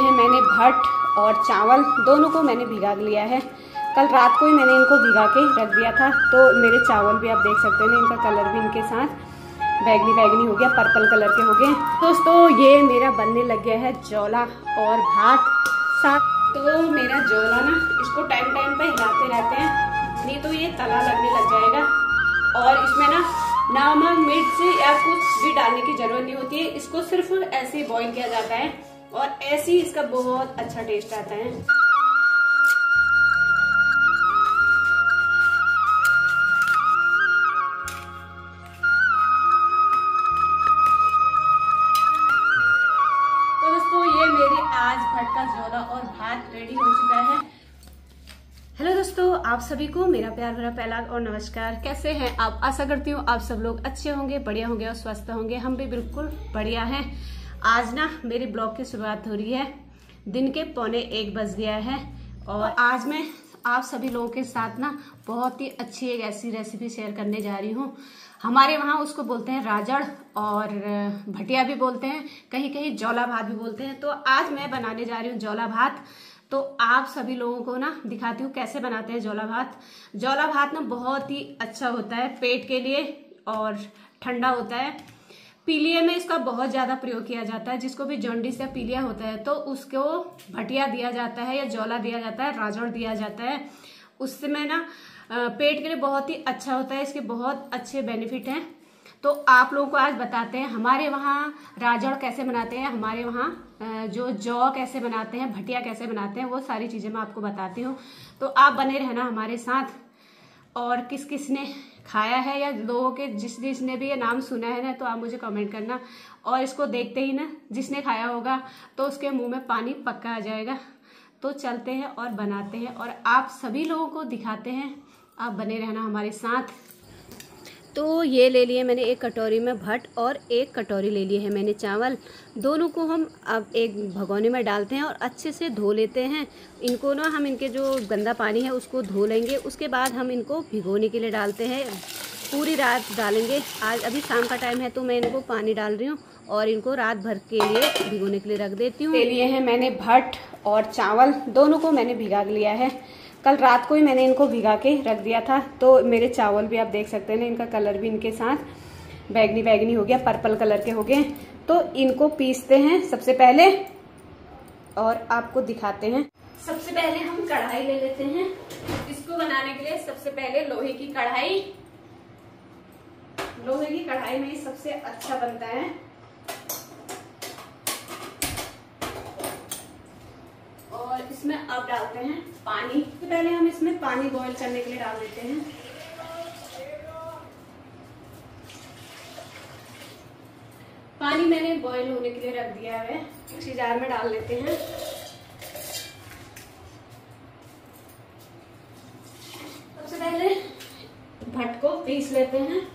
हैं, मैंने भट्ट और चावल, दोनों को मैंने भिगा लिया है। कल रात को ही मैंने इनको भिगा के रख दिया था तो मेरे चावल भी आप देख सकते हैं, इनका कलर भी इनके साथ बैगनी बैगनी हो गया, पर्पल कलर के हो गए। दोस्तों, ये मेरा बनने लग गया है जौला और भात साथ तो मेरा जौला ना, इसको टाइम टाइम पे हिलाते रहते हैं, नहीं तो ये तला लगने लग जाएगा। और इसमें ना, नमक, मिर्च या कुछ भी डालने की ज़रूरत नहीं होती है, इसको सिर्फ़ ऐसे बॉईल किया जाता है। और ऐसे ही इसका बहुत अच्छा टेस्ट आता है। तो दोस्तों, ये मेरी आज भट का जोला और भात रेडी हो चुका है। हेलो दोस्तों, आप सभी को मेरा प्यार भरा पहला और नमस्कार। कैसे हैं आप? आशा करती हूँ आप सब लोग अच्छे होंगे, बढ़िया होंगे और स्वस्थ होंगे। हम भी बिल्कुल बढ़िया हैं। आज ना मेरी ब्लॉग की शुरुआत हो रही है। दिन के पौने एक बज गया है और आज मैं आप सभी लोगों के साथ ना बहुत ही अच्छी एक ऐसी रेसिपी शेयर करने जा रही हूँ। हमारे वहाँ उसको बोलते हैं राजड़ और भटिया भी बोलते हैं कहीं कहीं जौला भात भी बोलते हैं। तो आज मैं बनाने जा रही हूँ जौला भात। तो आप सभी लोगों को ना दिखाती हूँ कैसे बनाते हैं जौला भात। जौला भात ना बहुत ही अच्छा होता है पेट के लिए और ठंडा होता है। पीलिया में इसका बहुत ज़्यादा प्रयोग किया जाता है। जिसको भी जॉन्डिस या पीलिया होता है तो उसको भटिया दिया जाता है या जौला दिया जाता है राजौड़ दिया जाता है। उससे में ना पेट के लिए बहुत ही अच्छा होता है, इसके बहुत अच्छे बेनिफिट हैं। तो आप लोगों को आज बताते हैं, हमारे वहाँ राजौड़ कैसे बनाते हैं, हमारे वहाँ जो जौ कैसे बनाते हैं, भटिया कैसे बनाते हैं, वो सारी चीज़ें मैं आपको बताती हूँ। तो आप बने रहना हमारे साथ, और किस किस ने खाया है या लोगों के जिस जिसने भी ये नाम सुना है ना तो आप मुझे कमेंट करना। और इसको देखते ही ना, जिसने खाया होगा तो उसके मुँह में पानी पक्का आ जाएगा। तो चलते हैं और बनाते हैं। और आप सभी लोगों को दिखाते हैं। आप बने रहना हमारे साथ। तो ये ले लिए मैंने एक कटोरी में भट और एक कटोरी ले लिए है मैंने चावल। दोनों को हम अब एक भगोने में डालते हैं और अच्छे से धो लेते हैं। इनको ना हम इनके जो गंदा पानी है उसको धो लेंगे। उसके बाद हम इनको भिगोने के लिए डालते हैं। पूरी रात डालेंगे। आज अभी शाम का टाइम है तो मैं इनको पानी डाल रही हूँ और इनको रात भर के लिए भिगोने के लिए रख देती हूँ। लिए हैं मैंने भट और चावल। दोनों को मैंने भिगा लिया है। कल रात को ही मैंने इनको भिगा के रख दिया था। तो मेरे चावल भी आप देख सकते हैं इनका कलर भी इनके साथ बैगनी बैगनी हो गया, पर्पल कलर के हो गए। तो इनको पीसते हैं सबसे पहले और आपको दिखाते हैं। सबसे पहले हम कढ़ाई ले लेते हैं। इसको बनाने के लिए सबसे पहले लोहे की कढ़ाई। लोहे की कढ़ाई में सबसे अच्छा बनता है और इसमें अब डालते हैं पानी। तो पहले हम इसमें पानी बॉईल करने के लिए डाल देते हैं। पानी मैंने बॉईल होने के लिए रख दिया है। मिक्सी जार में डाल लेते हैं। सबसे पहले भट को पीस लेते हैं।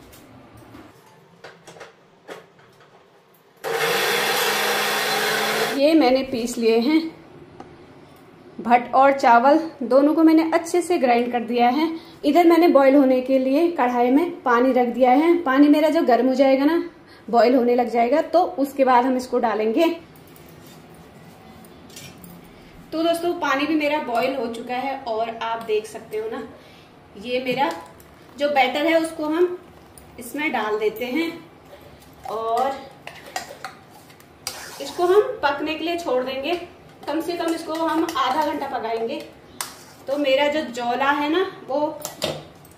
ये मैंने पीस लिए हैं। भट और चावल दोनों को मैंने अच्छे से ग्राइंड कर दिया है। इधर मैंने बॉईल होने के लिए कढ़ाई में पानी रख दिया है। पानी मेरा जो गर्म हो जाएगा ना बॉईल होने लग जाएगा तो उसके बाद हम इसको डालेंगे। तो दोस्तों, पानी भी मेरा बॉईल हो चुका है और आप देख सकते हो ना, ये मेरा जो बैटर है उसको हम इसमें डाल देते हैं और इसको हम पकने के लिए छोड़ देंगे। कम से कम इसको हम आधा घंटा पकाएँगे। तो मेरा जो जौला है ना, वो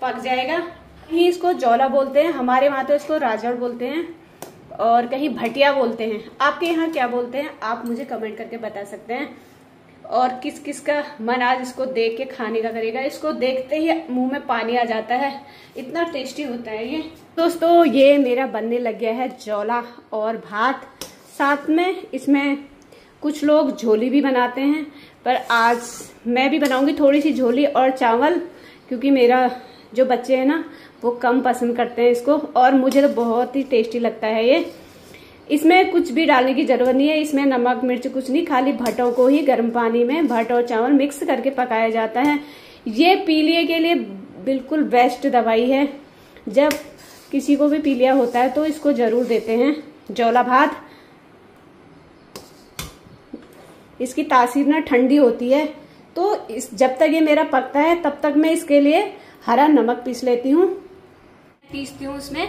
पक जाएगा। कहीं इसको जौला बोलते हैं, हमारे वहाँ तो इसको राजड़ बोलते हैं और कहीं भटिया बोलते हैं। आपके यहाँ क्या बोलते हैं, आप मुझे कमेंट करके बता सकते हैं। और किस किस का मन आज इसको देख के खाने का करेगा। इसको देखते ही मुँह में पानी आ जाता है। इतना टेस्टी होता है ये। दोस्तों, ये मेरा बनने लग गया है जौला और भात। साथ में इसमें कुछ लोग झोली भी बनाते हैं, पर आज मैं भी बनाऊँगी थोड़ी सी झोली और चावल, क्योंकि मेरा जो बच्चे हैं ना, वो कम पसंद करते हैं इसको, और मुझे तो बहुत ही टेस्टी लगता है ये। इसमें कुछ भी डालने की ज़रूरत नहीं है, इसमें नमक, मिर्च कुछ नहीं, खाली भटों को ही गर्म पानी में भट और चावल मिक्स करके पकाया जाता है। ये पीलिए के लिए बिल्कुल बेस्ट दवाई है। जब किसी को भी पीलिया होता है तो इसको ज़रूर देते हैं। जौला भात इसकी तासीर ना ठंडी होती है। तो इस जब तक ये मेरा पकता है तब तक मैं इसके लिए हरा नमक पीस लेती हूँ। पीसती हूँ उसमें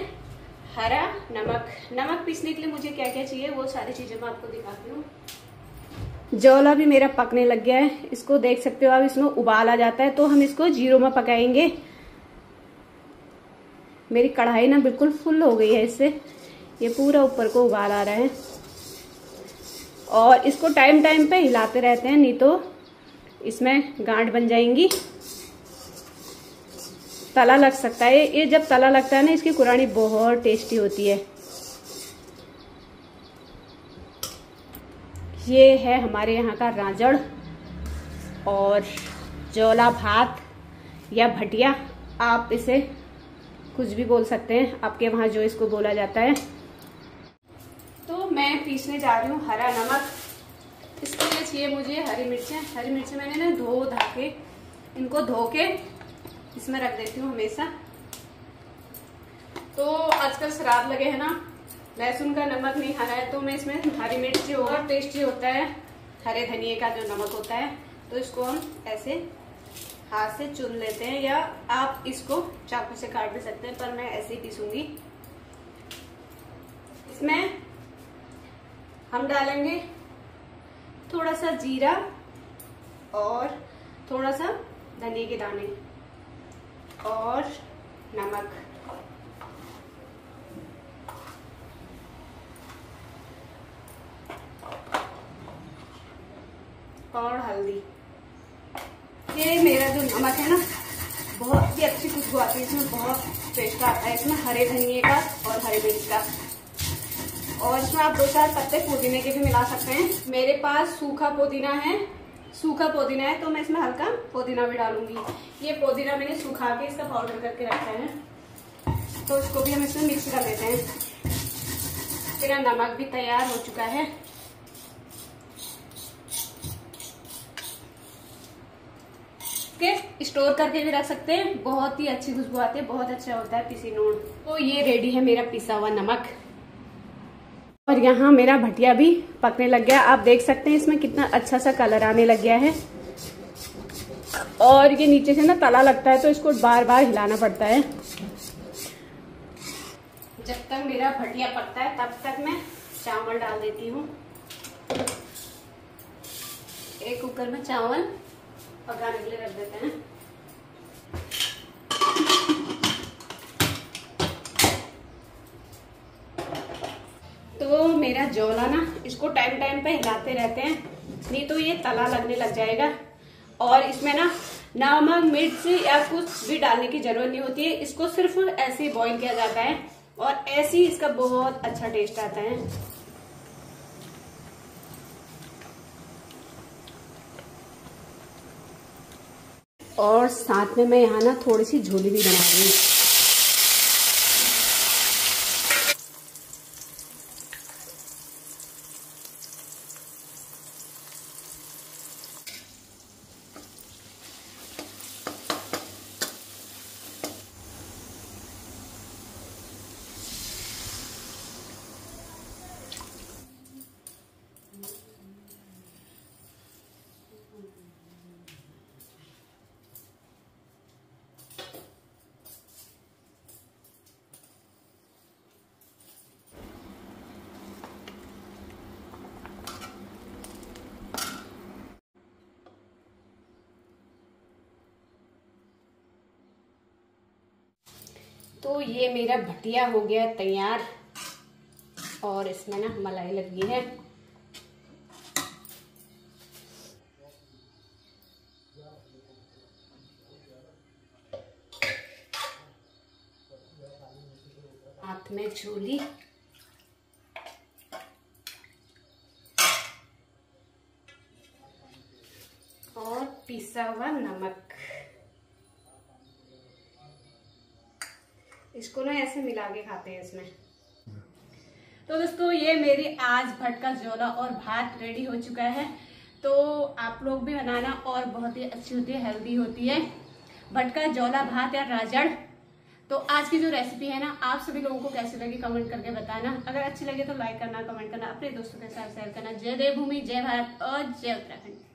हरा नमक। नमक पीसने के लिए मुझे क्या क्या चाहिए वो सारी चीज़ें मैं आपको दिखाती हूँ। जौला भी मेरा पकने लग गया है। इसको देख सकते हो आप इसमें उबाल आ जाता है। तो हम इसको ज़ीरो में पकाएँगे। मेरी कढ़ाई ना बिल्कुल फुल हो गई है इससे। ये पूरा ऊपर को उबाल आ रहा है। और इसको टाइम टाइम पे हिलाते रहते हैं, नहीं तो इसमें गांठ बन जाएँगी। तला लग सकता है। ये जब तला लगता है ना, इसकी कुरानी बहुत टेस्टी होती है। ये है हमारे यहाँ का राजड़ और जोला भात या भटिया, आप इसे कुछ भी बोल सकते हैं। आपके वहाँ जो इसको बोला जाता है। मैं पीसने जा रही हूँ हरा नमक। इसके लिए चाहिए मुझे हरी मिर्चें। हरी मिर्चें मैंने ना धो धा के इनको धो के इसमें रख देती हूँ हमेशा। तो आजकल शराब लगे है ना, लहसुन का नमक नहीं हरा है तो मैं इसमें हरी मिर्ची होगा टेस्टी होता है, हरे धनिए का जो नमक होता है तो इसको हम ऐसे हाथ से चुन लेते हैं या आप इसको चाकू से काट भी सकते हैं, पर मैं ऐसे ही पीसूँगी। इसमें हम डालेंगे थोड़ा सा जीरा और थोड़ा सा धनिए के दाने और नमक। और हल्दी। ये मेरा जो नमक है ना, बहुत ही अच्छी खुशबू आती है, इसमें बहुत टेस्ट आता है, इसमें हरे धनिए का और हरे मिर्च का। और इसमें आप दो चार पत्ते पुदीने के भी मिला सकते हैं। मेरे पास सूखा पुदीना है। सूखा पुदीना है तो मैं इसमें हल्का पुदीना भी डालूँगी। ये पुदीना मैंने सुखा के इसका पाउडर करके रखा है। तो इसको भी हम इसमें मिक्स कर लेते हैं। मेरा नमक भी तैयार हो चुका है। के स्टोर करके भी रख सकते हैं। बहुत ही अच्छी खुशबू आती है, बहुत अच्छा होता है पिसी नून। तो ये रेडी है मेरा पिसा हुआ नमक। और यहाँ मेरा भटिया भी पकने लग गया। आप देख सकते हैं इसमें कितना अच्छा सा कलर आने लग गया है। और ये नीचे से ना तला लगता है तो इसको बार बार हिलाना पड़ता है। जब तक मेरा भटिया पकता है, तब तक मैं चावल डाल देती हूँ। एक कुकर में चावल पकाने के लिए रख देते हैं। तो मेरा जोला ना इसको टाइम टाइम पे हिलाते रहते हैं। नहीं तो ये तला लगने लग जाएगा। और इसमें ना नमक, मिर्च या कुछ भी डालने की ज़रूरत नहीं होती है। इसको सिर्फ़ ऐसे ही बॉईल किया जाता है। और ऐसे ही इसका बहुत अच्छा टेस्ट आता है। और साथ में मैं यहाँ ना थोड़ी सी झोली भी बना रही हूँ। तो ये मेरा भटिया हो गया तैयार। और इसमें ना मलाई लगी है। हाथ में चूली। और पिसा हुआ नमक। इसको ना ऐसे मिला के खाते हैं इसमें। तो दोस्तों, ये मेरी आज भटका जोला और भात रेडी हो चुका है। तो आप लोग भी बनाना और बहुत ही अच्छी होती है हेल्दी होती है। भटका जोला, भात या राजड़। तो आज की जो रेसिपी है ना, आप सभी लोगों को कैसी लगी कमेंट करके बताना। अगर अच्छी लगे तो लाइक करना कमेंट करना, अपने दोस्तों के साथ शेयर करना। जय देवभूमि, जय भारत और जय उत्तराखंड।